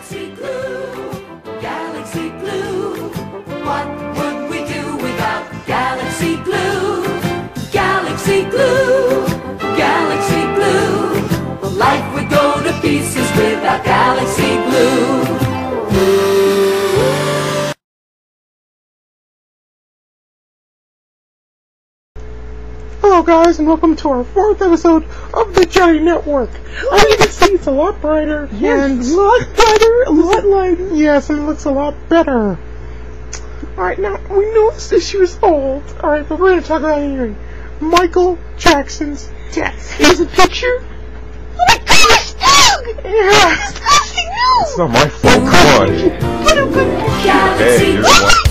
Galaxy Glue, Hello guys and welcome to our fourth episode of the Jeddy Network. As you can see it's a lot brighter and a lot brighter, a lot lighter. yes, and it looks a lot better. Alright, now we know this issue is old, alright, but we're gonna talk about it anyway. Michael Jackson's death. Here's a picture. Oh my gosh, Doug! Yeah. Disgusting, no! It's not my fault. Come on. What a good Hey, Galaxy you're Glue. one.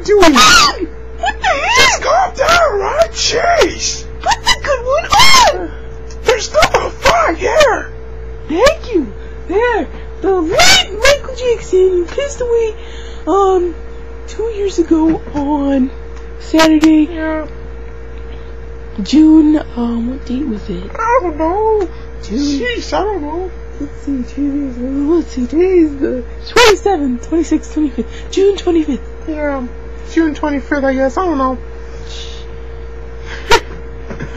You doing? What the heck? Calm down, alright? Jeez! Put the good one on! There's no fun here! Thank you. There, the late Michael Jackson passed away, um, two years ago on Saturday, Yeah, June, um, what date was it? I don't know. June. Jeez, I don't know. Let's see, two let's see, today is the 27th, 26th, 25th, June 25th. Yeah, June 25th, I guess. I don't know.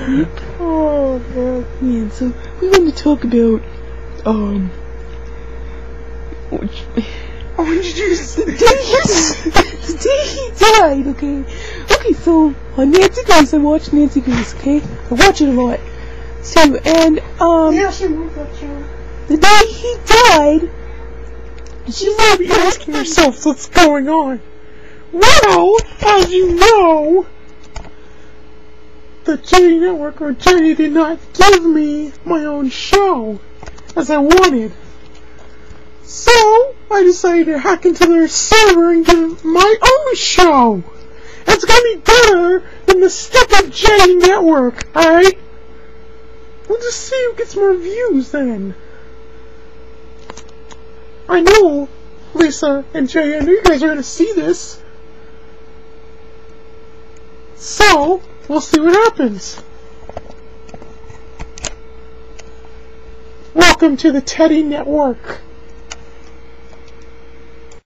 oh, man. Man, so we want to talk about, um, which, Orange juice. the day he, the day he died, okay? Okay, so on Nancy Grace, I watched Nancy Grace, okay? I watch it a lot. So, and, um, yeah, she moved that chair. the day he died, she You be asking yourself what's going on. Well, as you know, the Jeddy Network or Jeddy did not give me my own show as I wanted. So, I decided to hack into their server and give my own show. It's gonna be better than the stupid Jeddy Network, alright? We'll just see who gets more views then. I know, Lisa and Jay, I know you guys are gonna see this. So, we'll see what happens. Welcome to the Teddy Network.